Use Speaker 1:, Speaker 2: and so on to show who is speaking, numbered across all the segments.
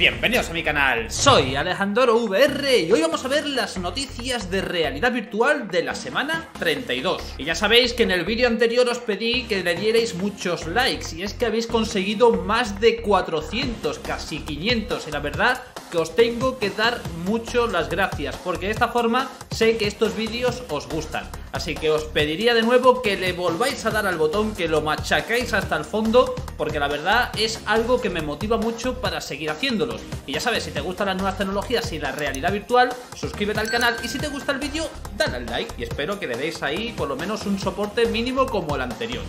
Speaker 1: Bienvenidos a mi canal, soy Alejandro VR y hoy vamos a ver las noticias de realidad virtual de la semana 32. Y ya sabéis que en el vídeo anterior os pedí que le dierais muchos likes y es que habéis conseguido más de 400, casi 500 y la verdad que os tengo que dar mucho las gracias porque de esta forma sé que estos vídeos os gustan. Así que os pediría de nuevo que le volváis a dar al botón, que lo machacáis hasta el fondo porque la verdad es algo que me motiva mucho para seguir haciéndolos. Y ya sabes, si te gustan las nuevas tecnologías y la realidad virtual, suscríbete al canal y si te gusta el vídeo, dale al like y espero que le deis ahí por lo menos un soporte mínimo como el anterior.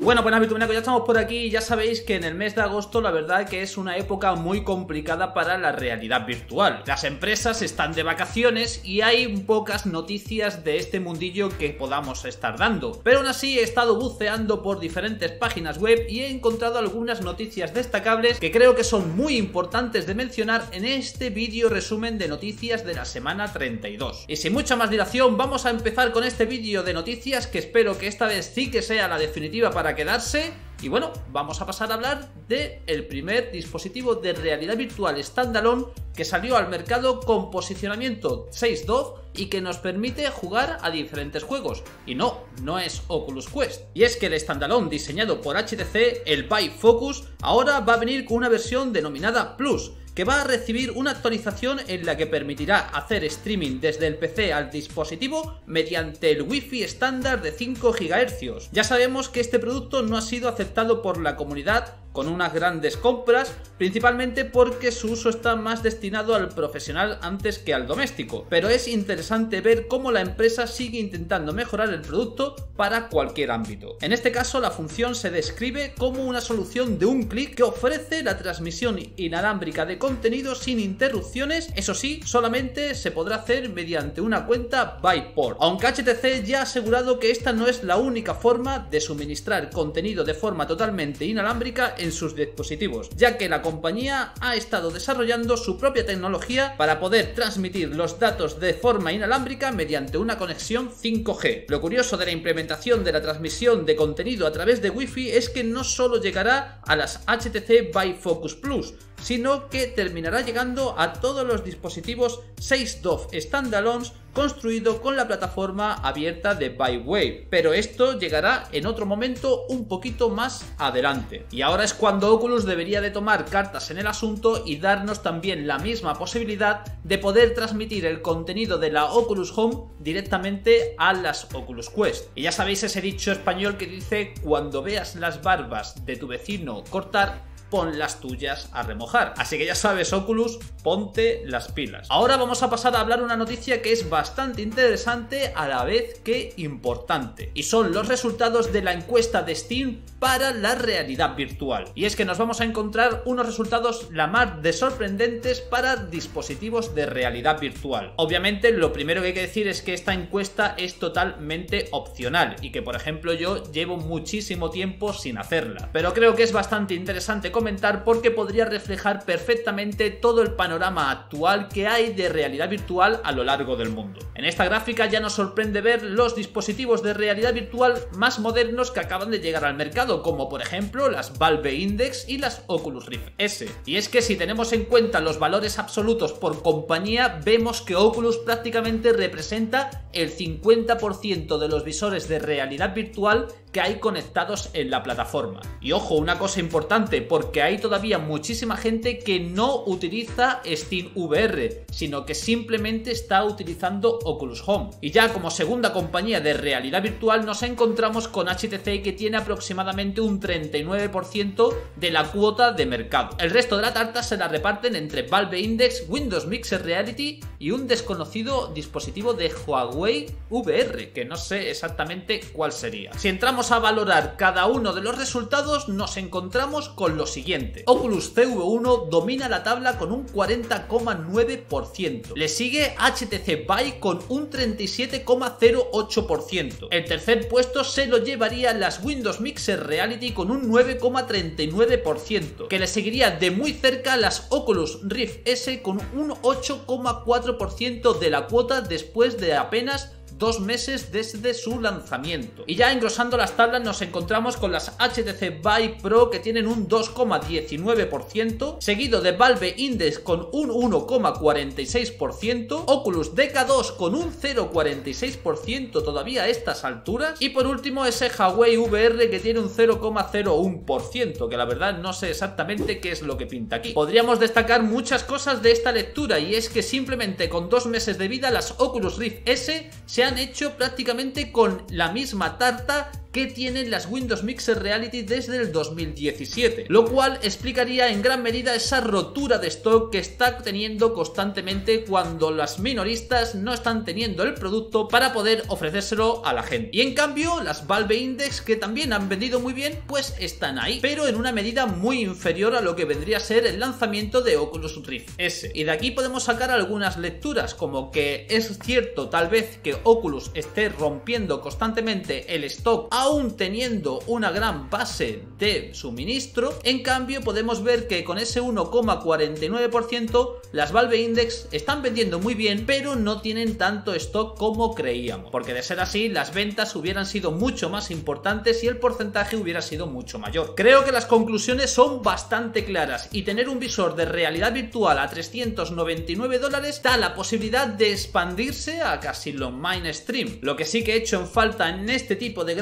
Speaker 1: Bueno, pues nada, ya estamos por aquí ya sabéis que en el mes de agosto la verdad que es una época muy complicada para la realidad virtual. Las empresas están de vacaciones y hay pocas noticias de este mundillo que podamos estar dando. Pero aún así he estado buceando por diferentes páginas web y he encontrado algunas noticias destacables que creo que son muy importantes de mencionar en este vídeo resumen de noticias de la semana 32. Y sin mucha más dilación vamos a empezar con este vídeo de noticias que espero que esta vez sí que sea la definitiva para quedarse. Y bueno, vamos a pasar a hablar de el primer dispositivo de realidad virtual standalone que salió al mercado con posicionamiento 6.2 y que nos permite jugar a diferentes juegos. Y no, no es Oculus Quest. Y es que el standalone diseñado por HTC, el Vive Focus, ahora va a venir con una versión denominada Plus, que va a recibir una actualización en la que permitirá hacer streaming desde el PC al dispositivo mediante el Wi-Fi estándar de 5 GHz. Ya sabemos que este producto no ha sido aceptado por la comunidad con unas grandes compras, principalmente porque su uso está más destinado al profesional antes que al doméstico. Pero es interesante ver cómo la empresa sigue intentando mejorar el producto para cualquier ámbito. En este caso, la función se describe como una solución de un clic que ofrece la transmisión inalámbrica de contenido sin interrupciones, eso sí, solamente se podrá hacer mediante una cuenta Byport. Aunque HTC ya ha asegurado que esta no es la única forma de suministrar contenido de forma totalmente inalámbrica en sus dispositivos, ya que la compañía ha estado desarrollando su propia tecnología para poder transmitir los datos de forma inalámbrica mediante una conexión 5G. Lo curioso de la implementación de la transmisión de contenido a través de Wi-Fi es que no solo llegará a las HTC Vive Focus Plus, sino que terminará llegando a todos los dispositivos 6DOF standalones construido con la plataforma abierta de Byway, pero esto llegará en otro momento un poquito más adelante. Y ahora es cuando Oculus debería de tomar cartas en el asunto y darnos también la misma posibilidad de poder transmitir el contenido de la Oculus Home directamente a las Oculus Quest. Y ya sabéis ese dicho español que dice cuando veas las barbas de tu vecino cortar, pon las tuyas a remojar. Así que ya sabes, Oculus, ponte las pilas. Ahora vamos a pasar a hablar una noticia que es bastante interesante a la vez que importante. Y son los resultados de la encuesta de Steam para la realidad virtual. Y es que nos vamos a encontrar unos resultados la más de sorprendentes para dispositivos de realidad virtual. Obviamente, lo primero que hay que decir es que esta encuesta es totalmente opcional y que, por ejemplo, yo llevo muchísimo tiempo sin hacerla. Pero creo que es bastante interesante comentar porque podría reflejar perfectamente todo el panorama actual que hay de realidad virtual a lo largo del mundo. En esta gráfica ya nos sorprende ver los dispositivos de realidad virtual más modernos que acaban de llegar al mercado, como por ejemplo las Valve Index y las Oculus Rift S. Y es que si tenemos en cuenta los valores absolutos por compañía, vemos que Oculus prácticamente representa el 50% de los visores de realidad virtual que hay conectados en la plataforma. Y ojo, una cosa importante, porque hay todavía muchísima gente que no utiliza Steam VR, sino que simplemente está utilizando Oculus Home. Y ya como segunda compañía de realidad virtual nos encontramos con HTC que tiene aproximadamente un 39% de la cuota de mercado. El resto de la tarta se la reparten entre Valve Index, Windows Mixed Reality y un desconocido dispositivo de Huawei VR, que no sé exactamente cuál sería. Si entramos a valorar cada uno de los resultados, nos encontramos con lo siguiente. Oculus CV1 domina la tabla con un 40,9%. Le sigue HTC Vive con un 37,08%. El tercer puesto se lo llevaría las Windows Mixer Reality con un 9,39%, que le seguiría de muy cerca las Oculus Rift S con un 8,4% de la cuota después de apenas dos meses desde su lanzamiento. Y ya engrosando las tablas nos encontramos con las HTC Vive Pro que tienen un 2,19%, seguido de Valve Index con un 1,46%, Oculus DK2 con un 0,46% todavía a estas alturas, y por último ese Huawei VR que tiene un 0,01%, que la verdad no sé exactamente qué es lo que pinta aquí. Podríamos destacar muchas cosas de esta lectura y es que simplemente con dos meses de vida las Oculus Rift S se han han hecho prácticamente con la misma tarta que tienen las Windows Mixer Reality desde el 2017, lo cual explicaría en gran medida esa rotura de stock que está teniendo constantemente cuando las minoristas no están teniendo el producto para poder ofrecérselo a la gente. Y en cambio, las Valve Index, que también han vendido muy bien, pues están ahí, pero en una medida muy inferior a lo que vendría a ser el lanzamiento de Oculus Rift S. Y de aquí podemos sacar algunas lecturas, como que es cierto tal vez que Oculus esté rompiendo constantemente el stock aún teniendo una gran base de suministro, en cambio podemos ver que con ese 1,49% las Valve Index están vendiendo muy bien, pero no tienen tanto stock como creíamos, porque de ser así las ventas hubieran sido mucho más importantes y el porcentaje hubiera sido mucho mayor. Creo que las conclusiones son bastante claras y tener un visor de realidad virtual a 399 dólares da la posibilidad de expandirse a casi lo mainstream. Lo que sí que he hecho en falta en este tipo de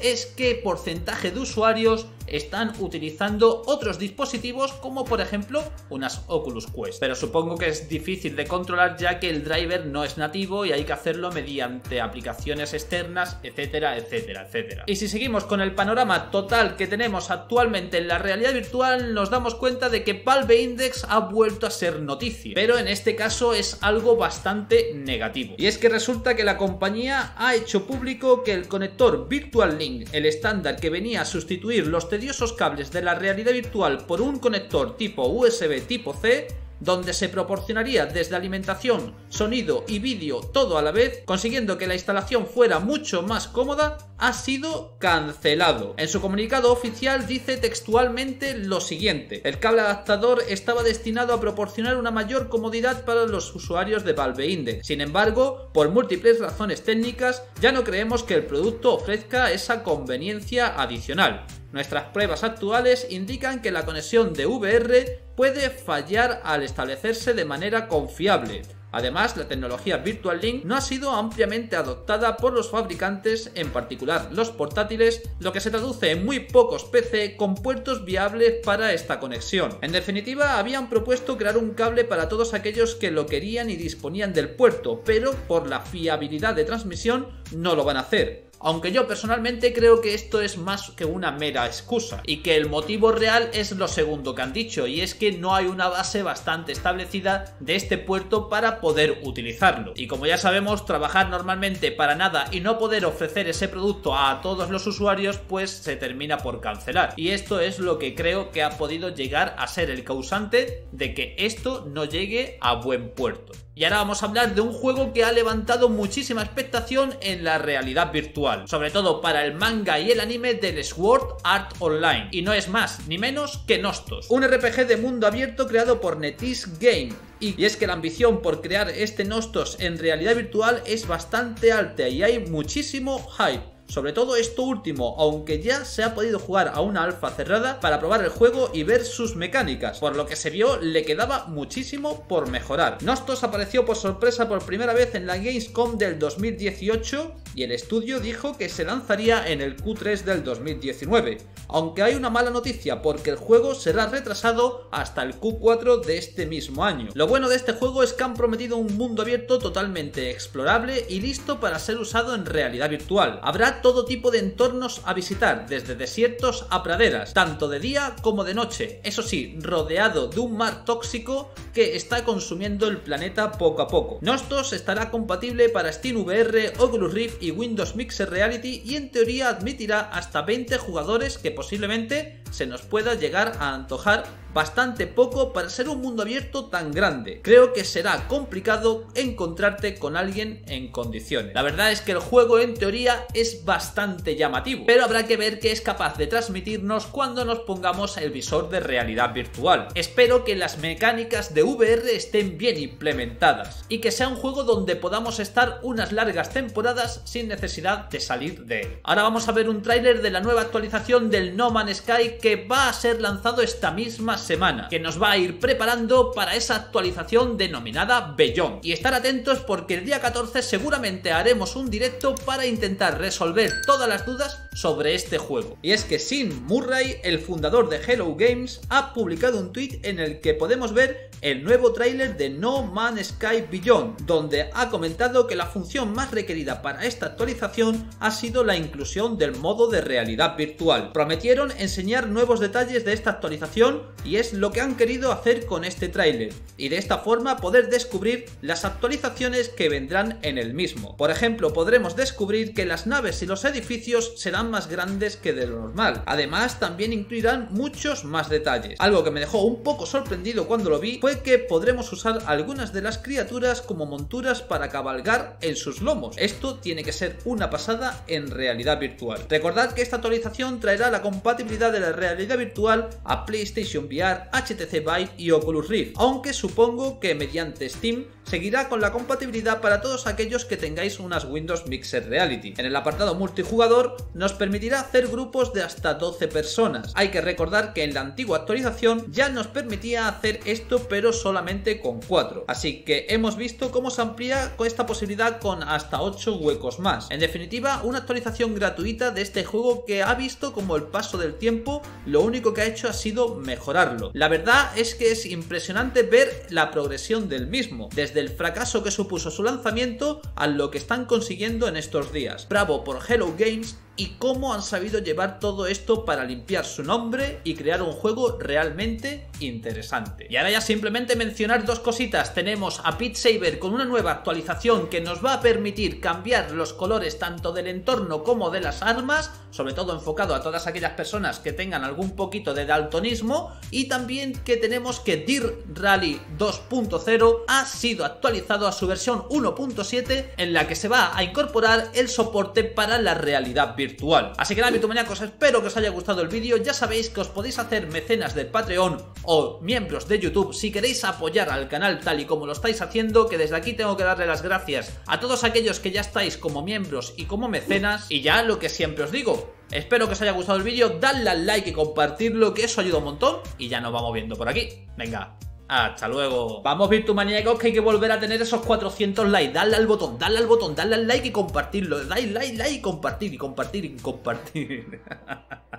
Speaker 1: es qué porcentaje de usuarios están utilizando otros dispositivos como por ejemplo unas Oculus Quest. Pero supongo que es difícil de controlar ya que el driver no es nativo y hay que hacerlo mediante aplicaciones externas, etcétera, etcétera, etcétera. Y si seguimos con el panorama total que tenemos actualmente en la realidad virtual, nos damos cuenta de que Valve Index ha vuelto a ser noticia. Pero en este caso es algo bastante negativo. Y es que resulta que la compañía ha hecho público que el conector Virtual Link, el estándar que venía a sustituir los tediosos cables de la realidad virtual por un conector tipo USB tipo C, donde se proporcionaría desde alimentación, sonido y vídeo todo a la vez, consiguiendo que la instalación fuera mucho más cómoda, ha sido cancelado. En su comunicado oficial dice textualmente lo siguiente, el cable adaptador estaba destinado a proporcionar una mayor comodidad para los usuarios de Valve Index. Sin embargo, por múltiples razones técnicas, ya no creemos que el producto ofrezca esa conveniencia adicional. Nuestras pruebas actuales indican que la conexión de VR puede fallar al establecerse de manera confiable. Además, la tecnología Virtual Link no ha sido ampliamente adoptada por los fabricantes, en particular los portátiles, lo que se traduce en muy pocos PC con puertos viables para esta conexión. En definitiva, habían propuesto crear un cable para todos aquellos que lo querían y disponían del puerto, pero por la fiabilidad de transmisión no lo van a hacer aunque yo personalmente creo que esto es más que una mera excusa y que el motivo real es lo segundo que han dicho y es que no hay una base bastante establecida de este puerto para poder utilizarlo. Y como ya sabemos, trabajar normalmente para nada y no poder ofrecer ese producto a todos los usuarios pues se termina por cancelar. Y esto es lo que creo que ha podido llegar a ser el causante de que esto no llegue a buen puerto. Y ahora vamos a hablar de un juego que ha levantado muchísima expectación en la realidad virtual, sobre todo para el manga y el anime del Sword Art Online, y no es más ni menos que Nostos, un RPG de mundo abierto creado por NetEase Game, y es que la ambición por crear este Nostos en realidad virtual es bastante alta y hay muchísimo hype. Sobre todo esto último, aunque ya se ha podido jugar a una alfa cerrada para probar el juego y ver sus mecánicas, por lo que se vio le quedaba muchísimo por mejorar. Nostos apareció por sorpresa por primera vez en la Gamescom del 2018 y el estudio dijo que se lanzaría en el Q3 del 2019, aunque hay una mala noticia porque el juego será retrasado hasta el Q4 de este mismo año. Lo bueno de este juego es que han prometido un mundo abierto totalmente explorable y listo para ser usado en realidad virtual. Habrá todo tipo de entornos a visitar, desde desiertos a praderas, tanto de día como de noche, eso sí, rodeado de un mar tóxico que está consumiendo el planeta poco a poco. Nostos estará compatible para Steam VR, Oculus Rift y Windows Mixer Reality y en teoría admitirá hasta 20 jugadores que posiblemente se nos pueda llegar a antojar bastante poco para ser un mundo abierto tan grande. Creo que será complicado encontrarte con alguien en condiciones. La verdad es que el juego en teoría es bastante llamativo, pero habrá que ver qué es capaz de transmitirnos cuando nos pongamos el visor de realidad virtual. Espero que las mecánicas de VR estén bien implementadas y que sea un juego donde podamos estar unas largas temporadas sin necesidad de salir de él. Ahora vamos a ver un tráiler de la nueva actualización del No Man's Sky que va a ser lanzado esta misma semana, que nos va a ir preparando para esa actualización denominada Beyond. Y estar atentos porque el día 14 seguramente haremos un directo para intentar resolver todas las dudas sobre este juego. Y es que Sin Murray, el fundador de Hello Games, ha publicado un tweet en el que podemos ver el nuevo tráiler de No Man's Sky Beyond, donde ha comentado que la función más requerida para esta actualización ha sido la inclusión del modo de realidad virtual. Prometieron enseñar nuevos detalles de esta actualización y es lo que han querido hacer con este tráiler, y de esta forma poder descubrir las actualizaciones que vendrán en el mismo. Por ejemplo, podremos descubrir que las naves y los edificios serán más grandes que de lo normal. Además, también incluirán muchos más detalles. Algo que me dejó un poco sorprendido cuando lo vi fue que podremos usar algunas de las criaturas como monturas para cabalgar en sus lomos. Esto tiene que ser una pasada en realidad virtual. Recordad que esta actualización traerá la compatibilidad de la realidad virtual a PlayStation VR, HTC Vive y Oculus Rift, aunque supongo que mediante Steam seguirá con la compatibilidad para todos aquellos que tengáis unas Windows Mixed Reality. En el apartado multijugador nos permitirá hacer grupos de hasta 12 personas. Hay que recordar que en la antigua actualización ya nos permitía hacer esto pero solamente con 4. Así que hemos visto cómo se amplía con esta posibilidad con hasta 8 huecos más. En definitiva, una actualización gratuita de este juego que ha visto como el paso del tiempo lo único que ha hecho ha sido mejorarlo. La verdad es que es impresionante ver la progresión del mismo. Desde del fracaso que supuso su lanzamiento a lo que están consiguiendo en estos días. Bravo por Hello Games y cómo han sabido llevar todo esto para limpiar su nombre y crear un juego realmente interesante. Y ahora ya simplemente mencionar dos cositas. Tenemos a Pit Saber con una nueva actualización que nos va a permitir cambiar los colores tanto del entorno como de las armas, sobre todo enfocado a todas aquellas personas que tengan algún poquito de daltonismo y también que tenemos que Deer Rally 2.0 ha sido actualizado a su versión 1.7 en la que se va a incorporar el soporte para la realidad virtual virtual. Así que nada, bitumaniacos, espero que os haya gustado el vídeo. Ya sabéis que os podéis hacer mecenas del Patreon o miembros de YouTube si queréis apoyar al canal tal y como lo estáis haciendo, que desde aquí tengo que darle las gracias a todos aquellos que ya estáis como miembros y como mecenas. Y ya lo que siempre os digo, Espero que os haya gustado el vídeo, dadle al like y compartirlo, que eso ayuda un montón. Y ya nos vamos viendo por aquí. Venga, hasta luego. Vamos, virtumaníacos, que hay que volver a tener esos 400 likes. Dale al botón, dale al botón, dale al like y compartirlo. Dale like, like y compartir, y compartir, y compartir.